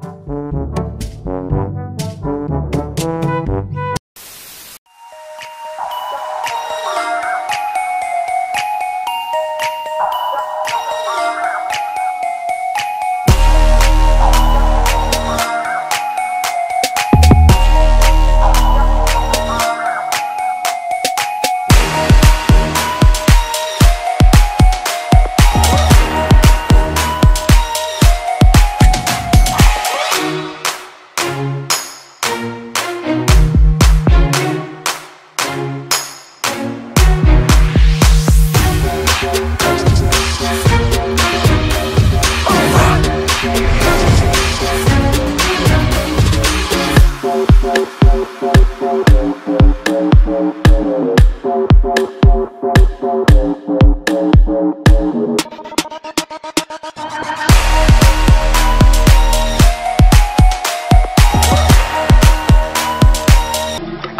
Oh wow.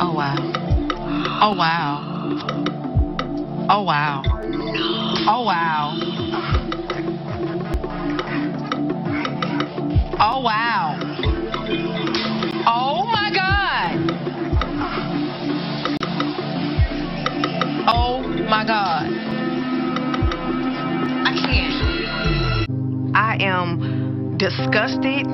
Oh wow. Oh wow. Oh wow. Oh wow. Oh, my god. I can't. I am disgusted